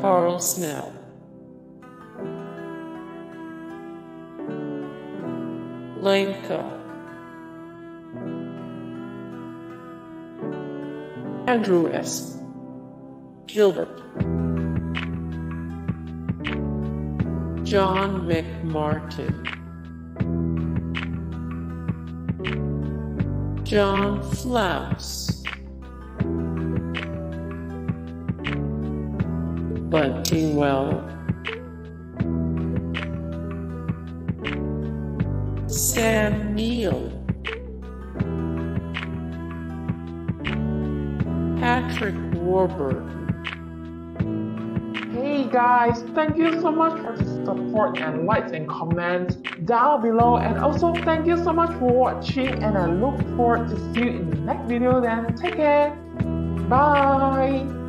Carl Snell. Lenka. Andrew S. Gilbert. John McMartin. John Flaus. Bud Tingwell. Sam Neill. Patrick Warburton. Hey guys, thank you so much for the support and likes and comments down below and also thank you so much for watching and I look forward to see you in the next video then. Take care. Bye.